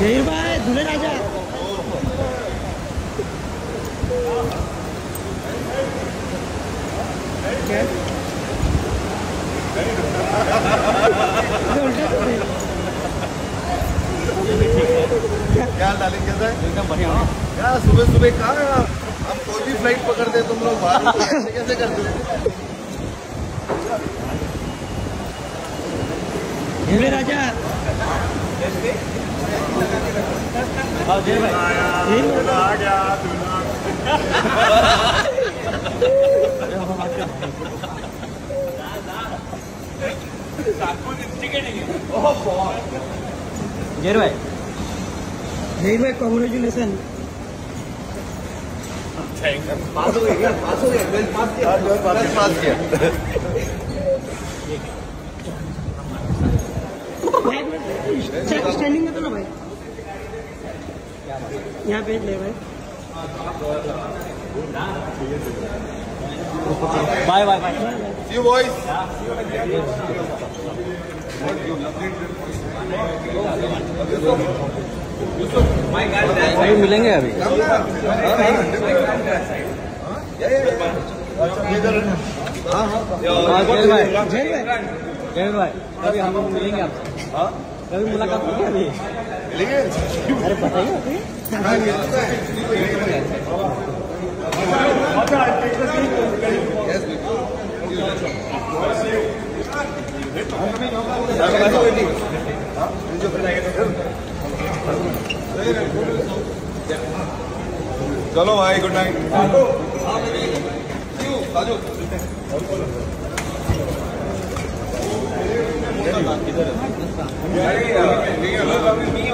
जहीर भाई राजा क्या डालेंगे कैसा एकदम बढ़िया सुबह सुबह कहाँ हम कोई भी फ़्लाइट पकड़ते तुम लोग? बाहर ऐसे कैसे करते हो धुले राजा हाँ। जय भाई जहीर भाई कॉन्ग्रेचुलेसन पास हो गया। पास हो गया पास किया पास किया स्टैंडिंग में तो ना भाई। यहाँ पे ले भाई। Bye bye bye boys. भाई मिलेंगे अभी। हाँ जय भाई। भाई जय भाई। कभी हम लोग मिलेंगे आपसे। कभी मुलाकात होगी अभी? अरे बताइए चलो भाई गुड नाइट